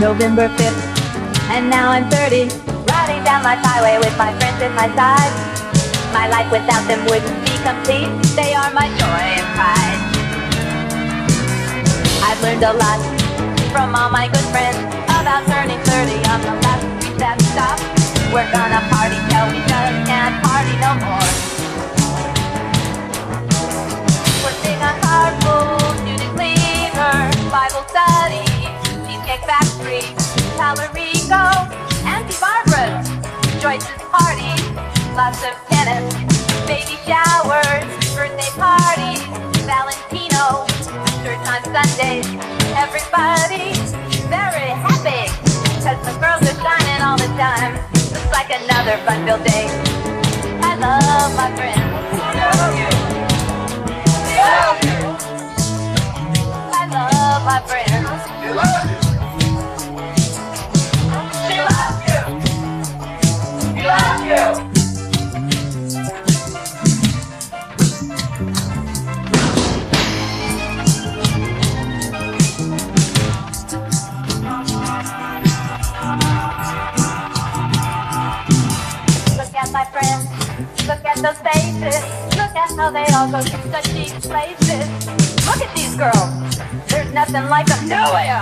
November 5th, and now I'm 30, riding down my highway with my friends at my side. My life without them wouldn't be complete. They are my joy and pride. I've learned a lot from all my good friends about turning 30 on the street that stop. We're gonna party till we just can't party no more. Talarico, Auntie Barbara's, Joyce's party, lots of tennis, baby showers, birthday parties, Valentino, church on Sundays. Everybody's very happy, cause the girls are shining all the time. Looks like another fun-filled day. I love my friends. I my friends. Look at those faces. Look at how they all go to such deep places. Look at these girls. There's nothing like them nowhere.